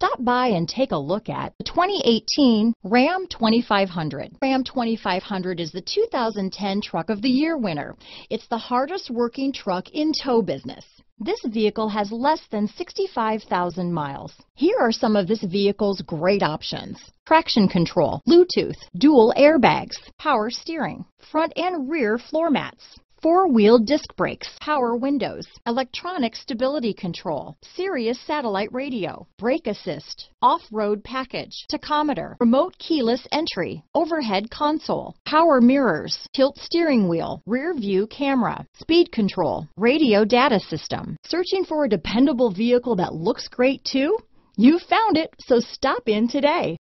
Stop by and take a look at the 2018 Ram 2500. Ram 2500 is the 2010 Truck of the Year winner. It's the hardest working truck in tow business. This vehicle has less than 65,000 miles. Here are some of this vehicle's great options. Traction control, Bluetooth, dual airbags, power steering, front and rear floor mats, four-wheel disc brakes, power windows, electronic stability control, Sirius satellite radio, brake assist, off-road package, tachometer, remote keyless entry, overhead console, power mirrors, tilt steering wheel, rear view camera, speed control, radio data system. Searching for a dependable vehicle that looks great too? You found it, so stop in today.